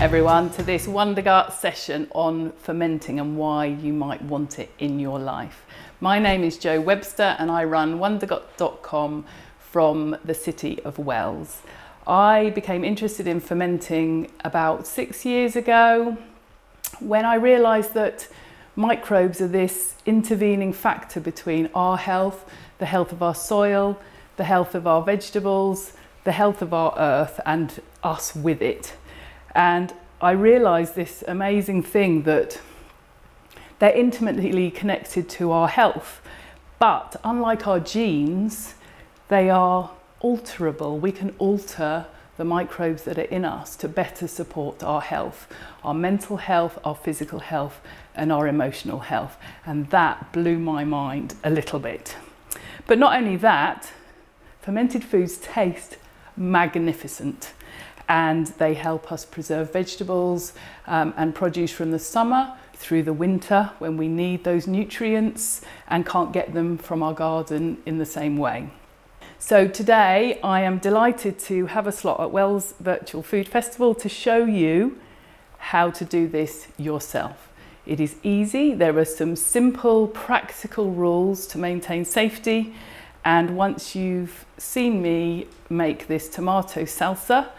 everyone to this Wondergut session on fermenting and why you might want it in your life. My name is Jo Webster and I run wondergut.com from the city of Wells. I became interested in fermenting about six years ago when I realised that microbes are this intervening factor between our health, the health of our soil, the health of our vegetables, the health of our earth and us with it. And I realised this amazing thing that they're intimately connected to our health. But unlike our genes, they are alterable. We can alter the microbes that are in us to better support our health, our mental health, our physical health, and our emotional health. And that blew my mind a little bit. But not only that, fermented foods taste magnificent and they help us preserve vegetables um, and produce from the summer through the winter when we need those nutrients and can't get them from our garden in the same way. So today I am delighted to have a slot at Wells Virtual Food Festival to show you how to do this yourself. It is easy, there are some simple practical rules to maintain safety and once you've seen me make this tomato salsa,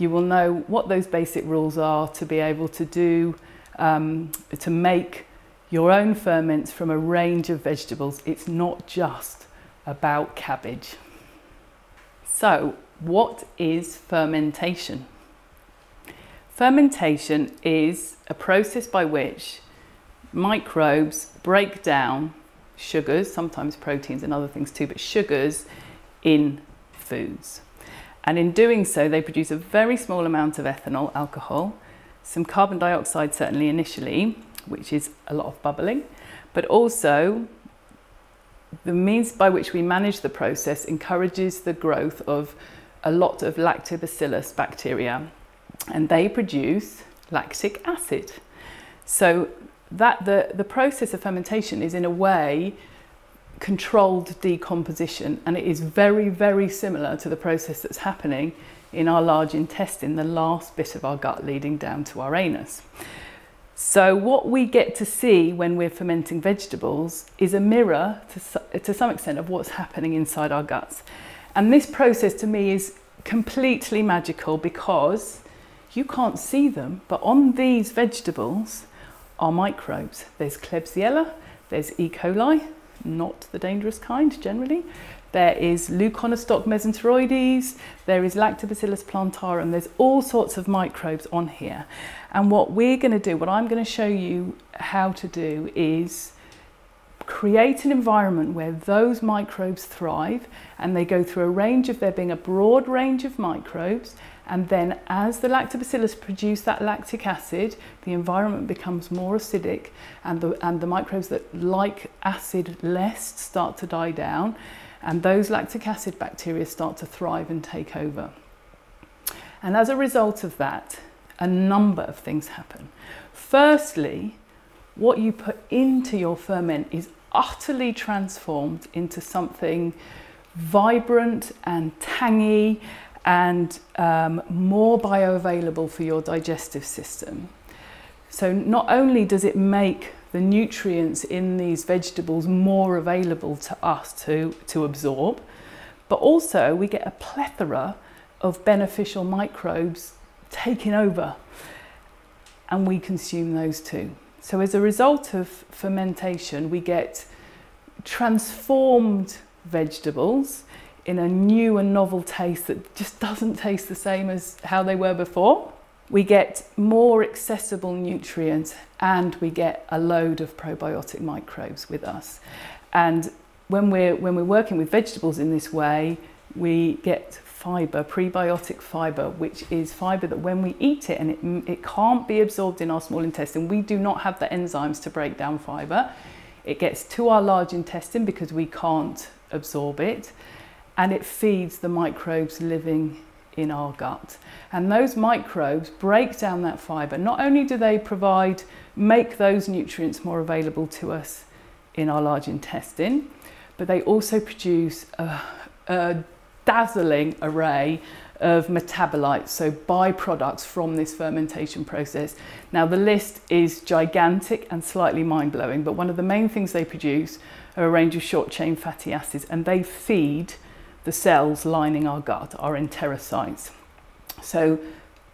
you will know what those basic rules are to be able to do, um, to make your own ferments from a range of vegetables. It's not just about cabbage. So, what is fermentation? Fermentation is a process by which microbes break down sugars, sometimes proteins and other things too, but sugars in foods. And in doing so, they produce a very small amount of ethanol, alcohol, some carbon dioxide, certainly initially, which is a lot of bubbling, but also the means by which we manage the process encourages the growth of a lot of lactobacillus bacteria, and they produce lactic acid. So that the, the process of fermentation is in a way controlled decomposition and it is very, very similar to the process that's happening in our large intestine, the last bit of our gut leading down to our anus. So what we get to see when we're fermenting vegetables is a mirror to, to some extent of what's happening inside our guts. And this process to me is completely magical because you can't see them, but on these vegetables are microbes. There's Klebsiella, there's E. coli, not the dangerous kind generally. There is Leuconostoc mesenteroides, there is Lactobacillus plantarum, there's all sorts of microbes on here. And what we're going to do, what I'm going to show you how to do is create an environment where those microbes thrive and they go through a range of there being a broad range of microbes and then as the lactobacillus produce that lactic acid, the environment becomes more acidic and the, and the microbes that like acid less start to die down and those lactic acid bacteria start to thrive and take over. And as a result of that, a number of things happen. Firstly, what you put into your ferment is utterly transformed into something vibrant and tangy and um, more bioavailable for your digestive system. So not only does it make the nutrients in these vegetables more available to us to, to absorb, but also we get a plethora of beneficial microbes taking over and we consume those too. So as a result of fermentation, we get transformed vegetables in a new and novel taste that just doesn't taste the same as how they were before. We get more accessible nutrients and we get a load of probiotic microbes with us. And when we're, when we're working with vegetables in this way, we get fiber, prebiotic fiber, which is fiber that when we eat it and it, it can't be absorbed in our small intestine, we do not have the enzymes to break down fiber. It gets to our large intestine because we can't absorb it and it feeds the microbes living in our gut. And those microbes break down that fibre. Not only do they provide, make those nutrients more available to us in our large intestine, but they also produce a, a dazzling array of metabolites, so byproducts from this fermentation process. Now, the list is gigantic and slightly mind blowing, but one of the main things they produce are a range of short chain fatty acids, and they feed the cells lining our gut, our enterocytes. So,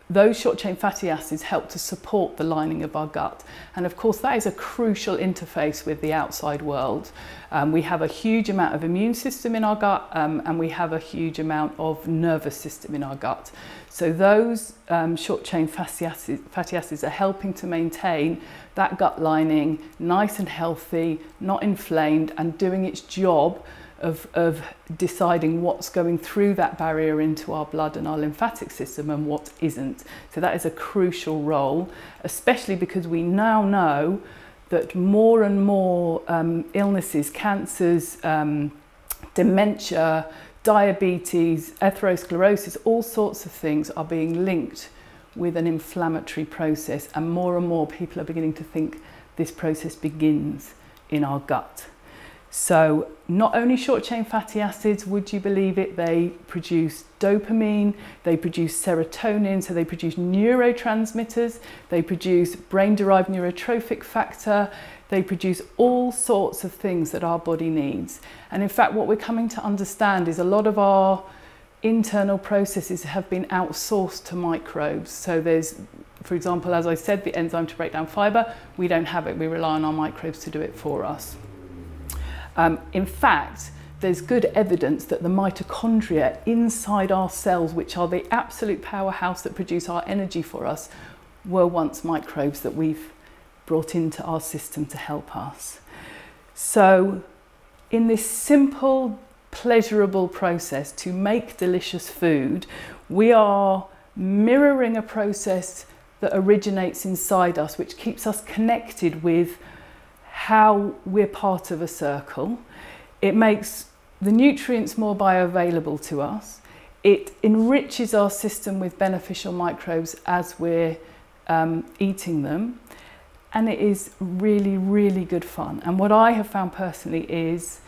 those short chain fatty acids help to support the lining of our gut. And of course, that is a crucial interface with the outside world. Um, we have a huge amount of immune system in our gut um, and we have a huge amount of nervous system in our gut. So those um, short chain fatty acids, fatty acids are helping to maintain that gut lining nice and healthy, not inflamed and doing its job of, of deciding what's going through that barrier into our blood and our lymphatic system and what isn't. So that is a crucial role, especially because we now know that more and more um, illnesses, cancers, um, dementia, diabetes, atherosclerosis, all sorts of things are being linked with an inflammatory process and more and more people are beginning to think this process begins in our gut. So not only short chain fatty acids, would you believe it, they produce dopamine, they produce serotonin, so they produce neurotransmitters, they produce brain-derived neurotrophic factor, they produce all sorts of things that our body needs. And in fact, what we're coming to understand is a lot of our internal processes have been outsourced to microbes. So there's, for example, as I said, the enzyme to break down fiber, we don't have it, we rely on our microbes to do it for us. Um, in fact, there's good evidence that the mitochondria inside our cells, which are the absolute powerhouse that produce our energy for us, were once microbes that we've brought into our system to help us. So, in this simple, pleasurable process to make delicious food, we are mirroring a process that originates inside us, which keeps us connected with how we're part of a circle. It makes the nutrients more bioavailable to us. It enriches our system with beneficial microbes as we're um, eating them. And it is really, really good fun. And what I have found personally is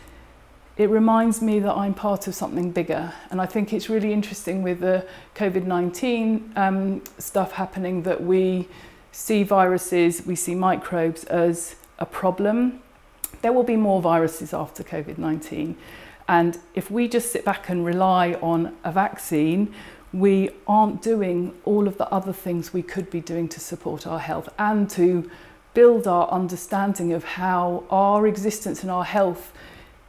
it reminds me that I'm part of something bigger. And I think it's really interesting with the COVID 19 um, stuff happening that we see viruses, we see microbes as a problem. There will be more viruses after COVID-19. And if we just sit back and rely on a vaccine, we aren't doing all of the other things we could be doing to support our health and to build our understanding of how our existence and our health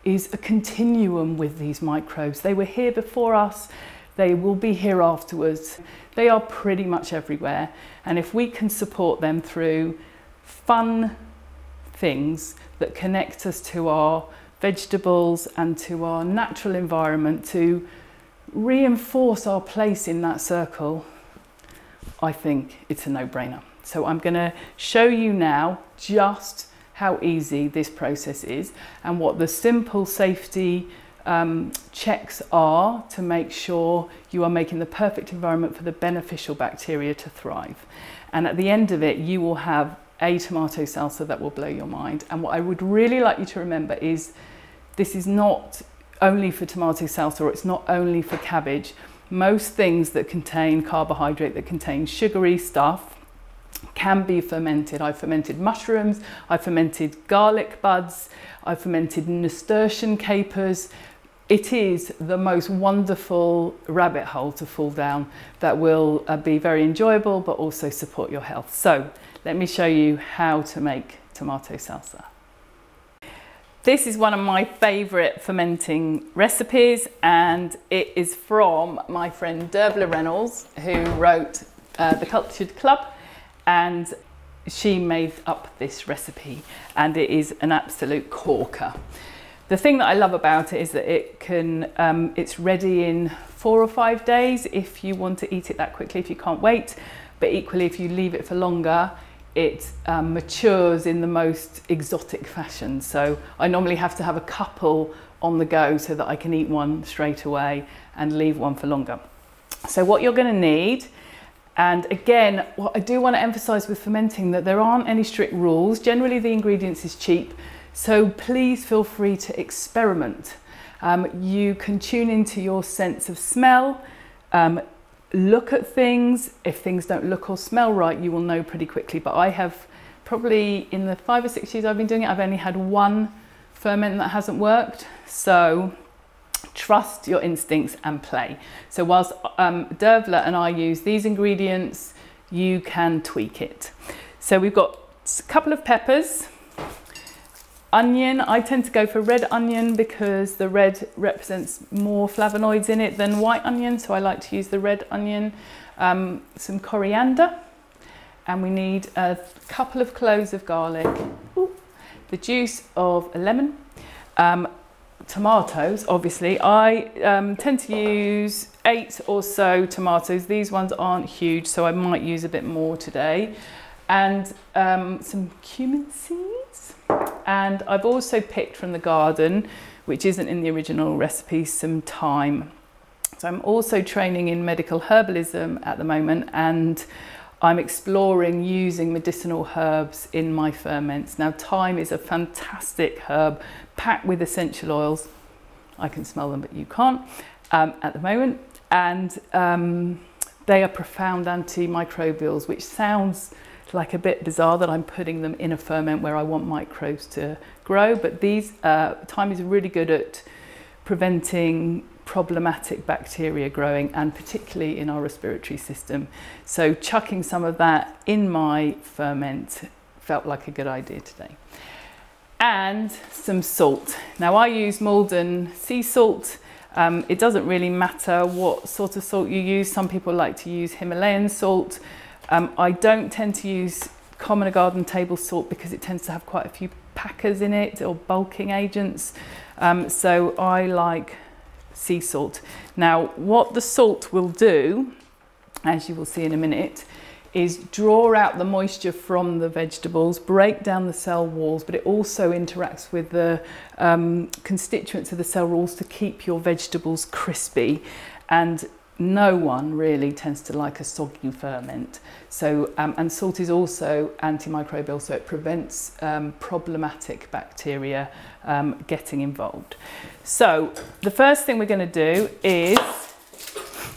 is a continuum with these microbes. They were here before us, they will be here afterwards. They are pretty much everywhere. And if we can support them through fun, things that connect us to our vegetables and to our natural environment to reinforce our place in that circle, I think it's a no-brainer. So I'm going to show you now just how easy this process is and what the simple safety um, checks are to make sure you are making the perfect environment for the beneficial bacteria to thrive. And at the end of it, you will have a tomato salsa that will blow your mind. And what I would really like you to remember is this is not only for tomato salsa or it's not only for cabbage. Most things that contain carbohydrate, that contain sugary stuff, can be fermented. I've fermented mushrooms, I've fermented garlic buds, I've fermented nasturtium capers. It is the most wonderful rabbit hole to fall down that will uh, be very enjoyable but also support your health. So let me show you how to make tomato salsa. This is one of my favourite fermenting recipes and it is from my friend Dervla Reynolds who wrote uh, The Cultured Club and she made up this recipe and it is an absolute corker. The thing that I love about it is that it can, um, it's ready in four or five days if you want to eat it that quickly, if you can't wait. But equally, if you leave it for longer, it um, matures in the most exotic fashion. So I normally have to have a couple on the go so that I can eat one straight away and leave one for longer. So what you're going to need, and again, what I do want to emphasize with fermenting that there aren't any strict rules. Generally the ingredients is cheap, so please feel free to experiment. Um, you can tune into your sense of smell, um, look at things. If things don't look or smell right, you will know pretty quickly. But I have probably in the five or six years I've been doing it, I've only had one ferment that hasn't worked. So trust your instincts and play. So whilst um, Dervla and I use these ingredients, you can tweak it. So we've got a couple of peppers, onion. I tend to go for red onion because the red represents more flavonoids in it than white onion. So I like to use the red onion. Um, some coriander and we need a couple of cloves of garlic, Ooh. the juice of a lemon, um, tomatoes, obviously. I um, tend to use eight or so tomatoes. These ones aren't huge, so I might use a bit more today. And um, some cumin seeds. And I've also picked from the garden, which isn't in the original recipe, some thyme. So I'm also training in medical herbalism at the moment and I'm exploring using medicinal herbs in my ferments. Now, thyme is a fantastic herb packed with essential oils. I can smell them, but you can't um, at the moment. And um, they are profound antimicrobials, which sounds like a bit bizarre that I'm putting them in a ferment where I want microbes to grow. But these uh, thyme is really good at preventing problematic bacteria growing and particularly in our respiratory system. So chucking some of that in my ferment felt like a good idea today. And some salt. Now I use Maldon sea salt. Um, it doesn't really matter what sort of salt you use. Some people like to use Himalayan salt. Um, I don't tend to use common garden table salt because it tends to have quite a few packers in it or bulking agents. Um, so I like sea salt. Now, what the salt will do, as you will see in a minute, is draw out the moisture from the vegetables, break down the cell walls, but it also interacts with the um, constituents of the cell walls to keep your vegetables crispy. And no one really tends to like a soggy ferment. So, um, and salt is also antimicrobial, so it prevents um, problematic bacteria um, getting involved. So, the first thing we're going to do is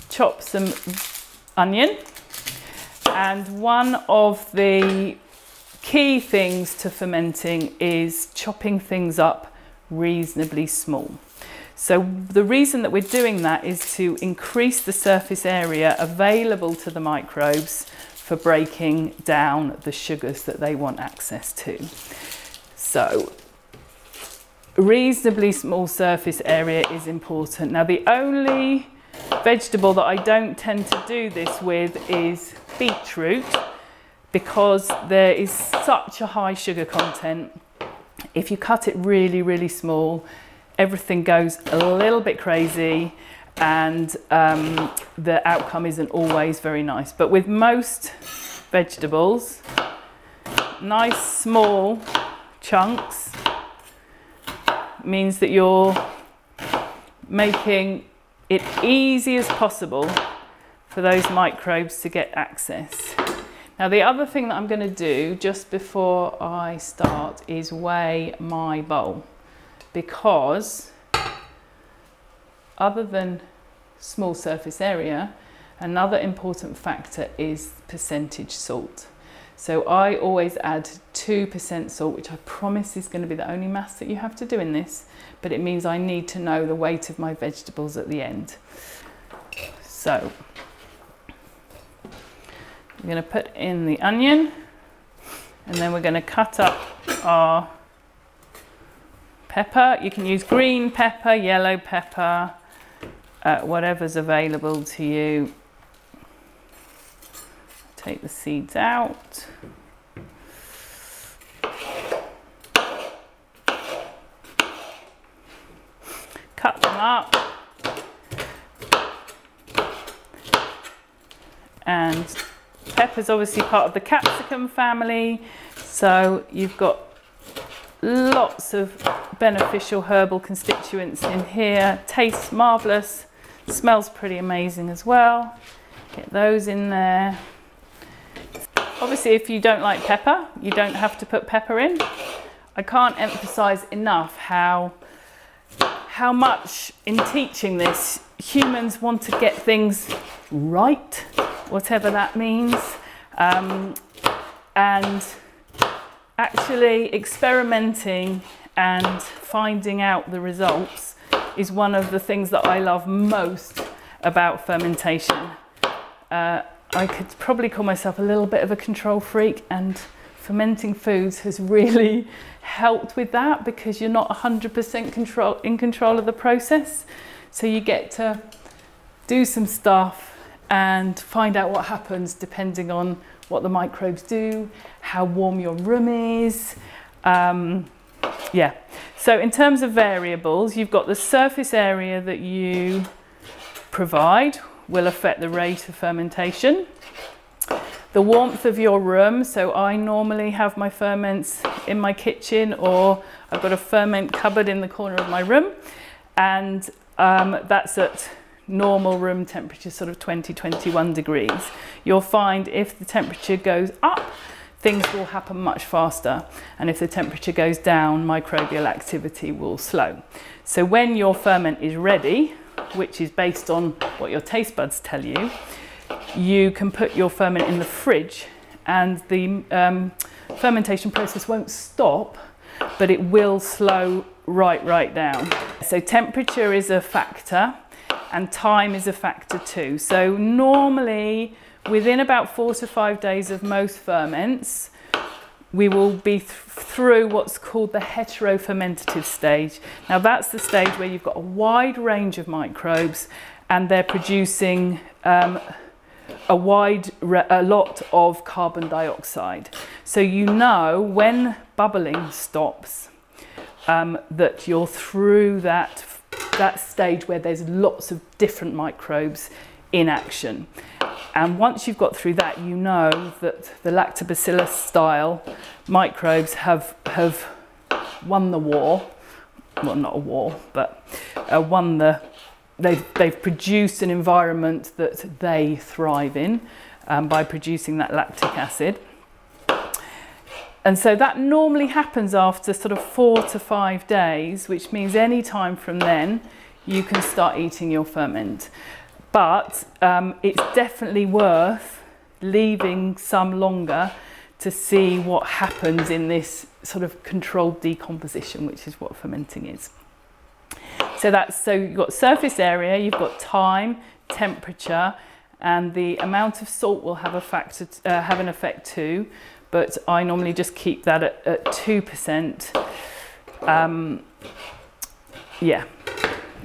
chop some onion. And one of the key things to fermenting is chopping things up reasonably small. So the reason that we're doing that is to increase the surface area available to the microbes for breaking down the sugars that they want access to. So reasonably small surface area is important. Now the only vegetable that I don't tend to do this with is beetroot because there is such a high sugar content. If you cut it really, really small, everything goes a little bit crazy and um, the outcome isn't always very nice. But with most vegetables, nice small chunks means that you're making it easy as possible for those microbes to get access. Now the other thing that I'm going to do just before I start is weigh my bowl because other than small surface area, another important factor is percentage salt. So I always add 2% salt, which I promise is going to be the only mass that you have to do in this, but it means I need to know the weight of my vegetables at the end. So I'm going to put in the onion and then we're going to cut up our pepper. You can use green pepper, yellow pepper, uh, whatever's available to you. Take the seeds out. Cut them up. And pepper's obviously part of the capsicum family. So you've got lots of beneficial herbal constituents in here. Tastes marvellous, smells pretty amazing as well. Get those in there. Obviously, if you don't like pepper, you don't have to put pepper in. I can't emphasize enough how, how much in teaching this, humans want to get things right, whatever that means. Um, and actually experimenting and finding out the results is one of the things that I love most about fermentation. Uh, I could probably call myself a little bit of a control freak and fermenting foods has really helped with that because you're not 100% control in control of the process. So you get to do some stuff and find out what happens depending on what the microbes do, how warm your room is. Um, yeah, so in terms of variables, you've got the surface area that you provide will affect the rate of fermentation. The warmth of your room, so I normally have my ferments in my kitchen or I've got a ferment cupboard in the corner of my room and um, that's at normal room temperature, sort of 20, 21 degrees. You'll find if the temperature goes up, things will happen much faster. And if the temperature goes down, microbial activity will slow. So when your ferment is ready, which is based on what your taste buds tell you, you can put your ferment in the fridge and the um, fermentation process won't stop, but it will slow right, right down. So temperature is a factor and time is a factor too. So normally within about four to five days of most ferments, we will be th through what's called the heterofermentative stage. Now that's the stage where you've got a wide range of microbes and they're producing um, a wide a lot of carbon dioxide. So you know when bubbling stops um, that you're through that that stage where there's lots of different microbes in action. And once you've got through that, you know that the lactobacillus style microbes have, have won the war. Well, not a war, but uh, won the, they've, they've produced an environment that they thrive in um, by producing that lactic acid. And so that normally happens after sort of four to five days, which means any time from then you can start eating your ferment. But um, it's definitely worth leaving some longer to see what happens in this sort of controlled decomposition, which is what fermenting is. So that's so you've got surface area, you've got time, temperature, and the amount of salt will have a factor, uh, have an effect too but I normally just keep that at, at 2%. Um, yeah,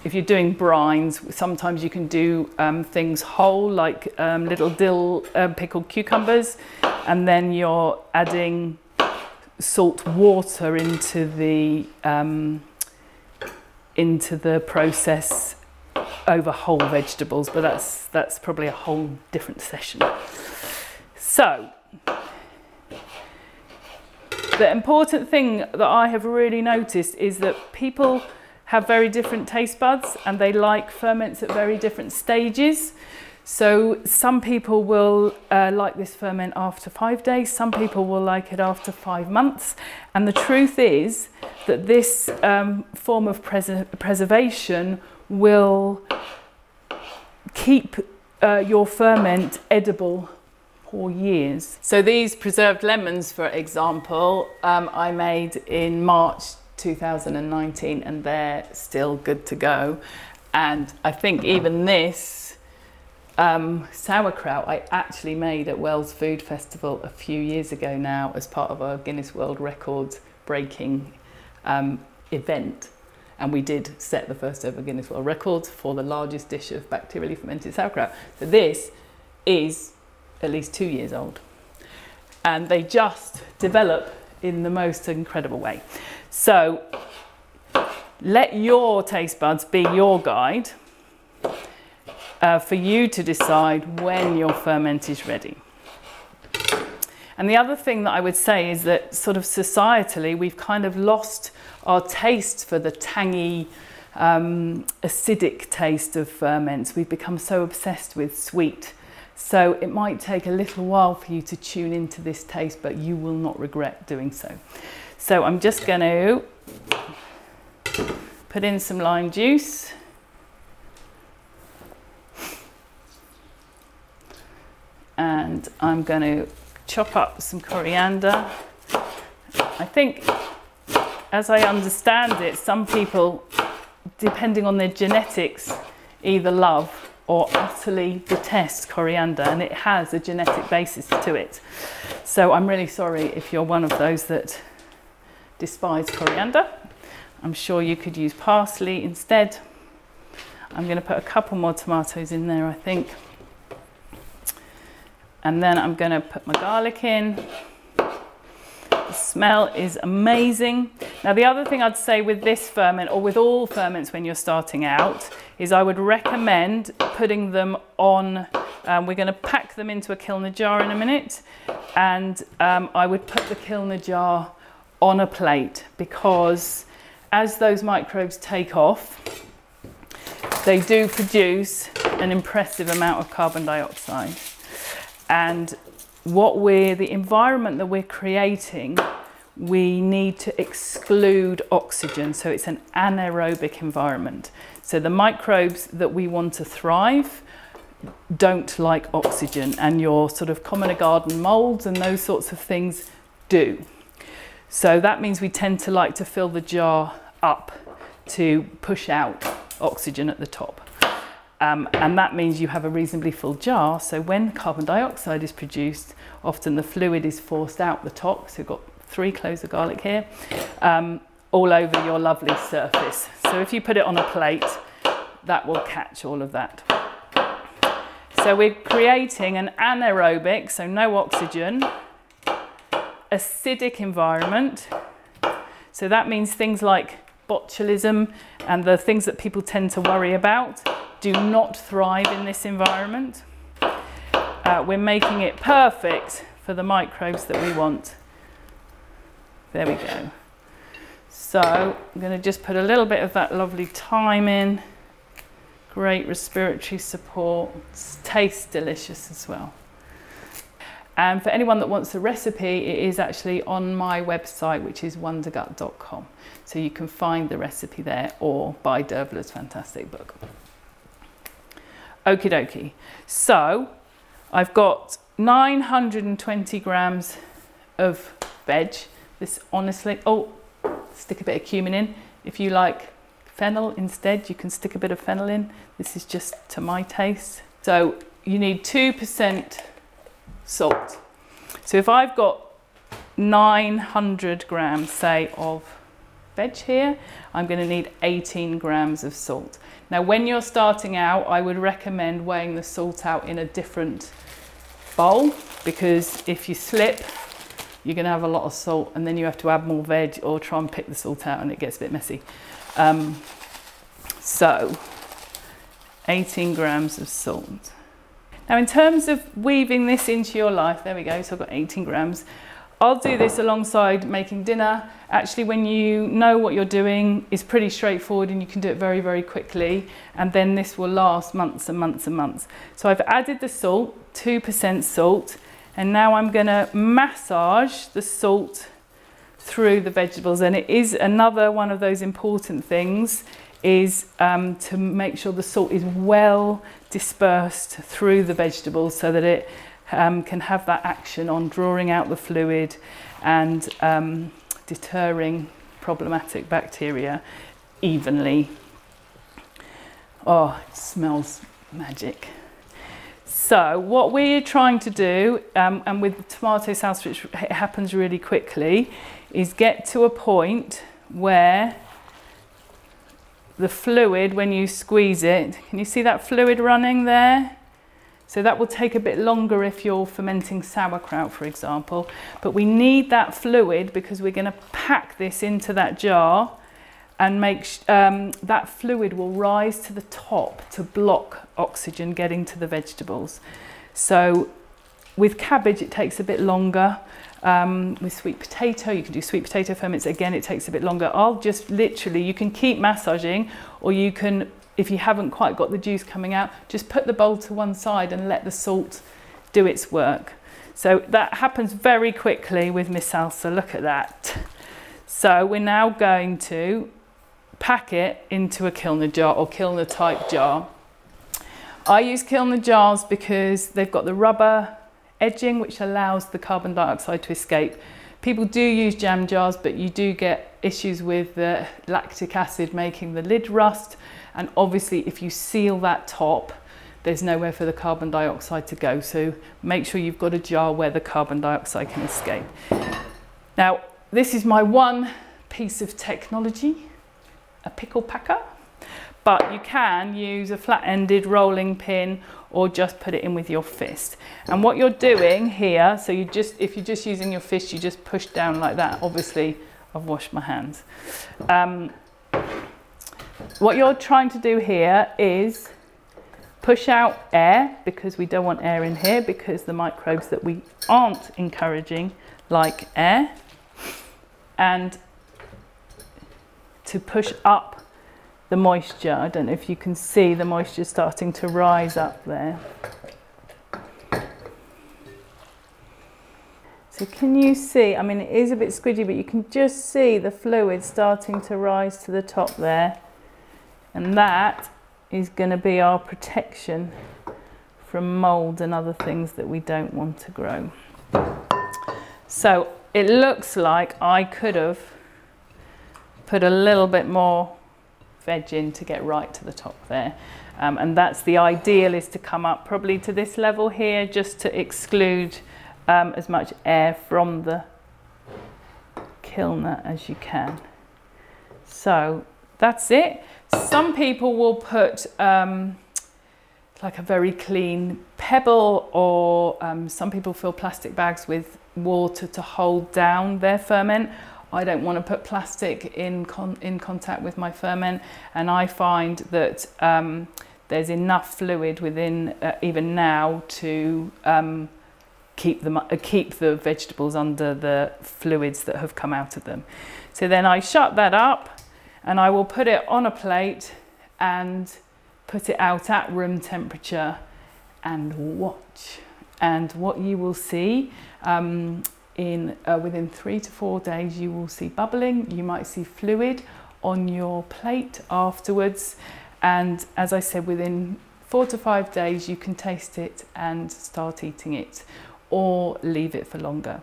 if you're doing brines, sometimes you can do um, things whole, like um, little dill uh, pickled cucumbers, and then you're adding salt water into the um, into the process over whole vegetables, but that's that's probably a whole different session. So the important thing that I have really noticed is that people have very different taste buds and they like ferments at very different stages. So some people will uh, like this ferment after five days, some people will like it after five months. And the truth is that this um, form of pres preservation will keep uh, your ferment edible for years. So these preserved lemons, for example, um, I made in March 2019 and they're still good to go. And I think even this um, sauerkraut I actually made at Wells Food Festival a few years ago now as part of a Guinness World Records breaking um, event. And we did set the first ever Guinness World Records for the largest dish of bacterially fermented sauerkraut. So this is at least two years old. And they just develop in the most incredible way. So let your taste buds be your guide uh, for you to decide when your ferment is ready. And the other thing that I would say is that sort of societally, we've kind of lost our taste for the tangy, um, acidic taste of ferments. We've become so obsessed with sweet so it might take a little while for you to tune into this taste, but you will not regret doing so. So I'm just going to put in some lime juice. and I'm going to chop up some coriander. I think, as I understand it, some people, depending on their genetics, either love or utterly detest coriander, and it has a genetic basis to it. So I'm really sorry if you're one of those that despise coriander. I'm sure you could use parsley instead. I'm going to put a couple more tomatoes in there, I think. And then I'm going to put my garlic in. Smell is amazing. Now, the other thing I'd say with this ferment, or with all ferments when you're starting out, is I would recommend putting them on, um, we're going to pack them into a kilner jar in a minute, and um, I would put the kilner jar on a plate because as those microbes take off, they do produce an impressive amount of carbon dioxide. And what we're, the environment that we're creating, we need to exclude oxygen. So it's an anaerobic environment. So the microbes that we want to thrive don't like oxygen and your sort of common garden molds and those sorts of things do. So that means we tend to like to fill the jar up to push out oxygen at the top. Um, and that means you have a reasonably full jar. So when carbon dioxide is produced, often the fluid is forced out the top. So you've got three cloves of garlic here, um, all over your lovely surface. So if you put it on a plate, that will catch all of that. So we're creating an anaerobic, so no oxygen, acidic environment. So that means things like botulism and the things that people tend to worry about do not thrive in this environment. Uh, we're making it perfect for the microbes that we want. There we go. So I'm going to just put a little bit of that lovely thyme in. Great respiratory support. Tastes delicious as well. And for anyone that wants a recipe, it is actually on my website, which is wondergut.com. So you can find the recipe there or buy Dervla's fantastic book. Okie dokie. So I've got 920 grams of veg. This honestly, oh, stick a bit of cumin in. If you like fennel instead, you can stick a bit of fennel in. This is just to my taste. So you need 2% salt. So if I've got 900 grams, say, of veg here, I'm going to need 18 grams of salt. Now, when you're starting out, I would recommend weighing the salt out in a different bowl because if you slip, you're going to have a lot of salt and then you have to add more veg or try and pick the salt out and it gets a bit messy. Um, so, 18 grams of salt. Now in terms of weaving this into your life, there we go, so I've got 18 grams. I'll do this alongside making dinner. Actually, when you know what you're doing, it's pretty straightforward and you can do it very, very quickly. And then this will last months and months and months. So I've added the salt, 2% salt, and now I'm gonna massage the salt through the vegetables. And it is another one of those important things is um, to make sure the salt is well dispersed through the vegetables so that it um, can have that action on drawing out the fluid and um, deterring problematic bacteria evenly. Oh, it smells magic. So what we're trying to do, um, and with tomato sauce, which happens really quickly, is get to a point where the fluid, when you squeeze it, can you see that fluid running there? So that will take a bit longer if you're fermenting sauerkraut, for example. But we need that fluid because we're going to pack this into that jar and make um, that fluid will rise to the top to block oxygen getting to the vegetables. So with cabbage, it takes a bit longer. Um, with sweet potato, you can do sweet potato ferments. Again, it takes a bit longer. I'll just literally, you can keep massaging or you can, if you haven't quite got the juice coming out, just put the bowl to one side and let the salt do its work. So that happens very quickly with Miss Salsa. Look at that. So we're now going to pack it into a kilner jar or kilner type jar. I use kilner jars because they've got the rubber edging which allows the carbon dioxide to escape. People do use jam jars, but you do get issues with the lactic acid making the lid rust. And obviously if you seal that top, there's nowhere for the carbon dioxide to go. So make sure you've got a jar where the carbon dioxide can escape. Now, this is my one piece of technology, a pickle packer, but you can use a flat-ended rolling pin or just put it in with your fist. And what you're doing here, so you just, if you're just using your fist, you just push down like that. Obviously, I've washed my hands. Um, what you're trying to do here is push out air because we don't want air in here because the microbes that we aren't encouraging like air and to push up the moisture. I don't know if you can see the moisture starting to rise up there. So can you see, I mean it is a bit squidgy but you can just see the fluid starting to rise to the top there and that is going to be our protection from mould and other things that we don't want to grow. So it looks like I could have put a little bit more veg in to get right to the top there. Um, and that's the ideal is to come up probably to this level here just to exclude um, as much air from the kilner as you can. So that's it. Some people will put um, like a very clean pebble or um, some people fill plastic bags with water to hold down their ferment. I don't want to put plastic in, con in contact with my ferment and I find that um, there's enough fluid within uh, even now to um, keep, them, uh, keep the vegetables under the fluids that have come out of them. So then I shut that up and I will put it on a plate and put it out at room temperature and watch. And what you will see um, in uh, within three to four days, you will see bubbling. You might see fluid on your plate afterwards. And as I said, within four to five days, you can taste it and start eating it or leave it for longer.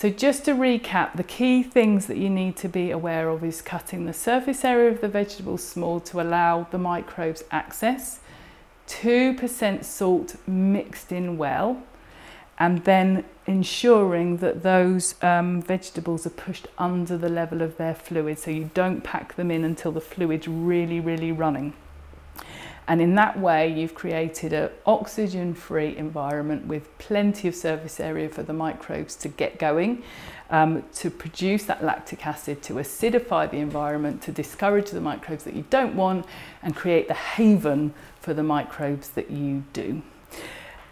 So just to recap, the key things that you need to be aware of is cutting the surface area of the vegetables small to allow the microbes access, 2% salt mixed in well, and then ensuring that those um, vegetables are pushed under the level of their fluid so you don't pack them in until the fluid's really, really running. And in that way, you've created an oxygen-free environment with plenty of surface area for the microbes to get going, um, to produce that lactic acid, to acidify the environment, to discourage the microbes that you don't want, and create the haven for the microbes that you do.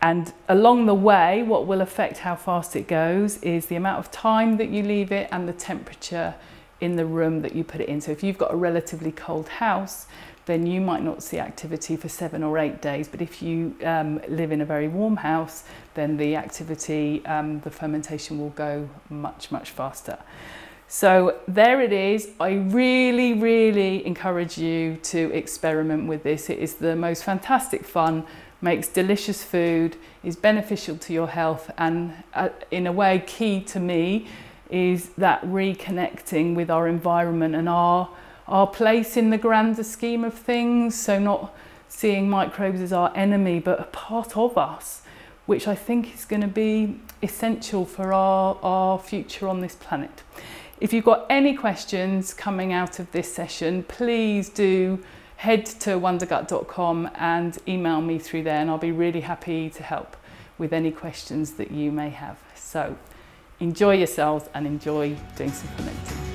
And along the way, what will affect how fast it goes is the amount of time that you leave it and the temperature in the room that you put it in. So if you've got a relatively cold house, then you might not see activity for seven or eight days. But if you um, live in a very warm house, then the activity, um, the fermentation will go much, much faster. So there it is. I really, really encourage you to experiment with this. It is the most fantastic fun, makes delicious food, is beneficial to your health, and uh, in a way, key to me is that reconnecting with our environment and our our place in the grander scheme of things. So not seeing microbes as our enemy, but a part of us, which I think is going to be essential for our, our future on this planet. If you've got any questions coming out of this session, please do head to wondergut.com and email me through there and I'll be really happy to help with any questions that you may have. So enjoy yourselves and enjoy doing some fermenting.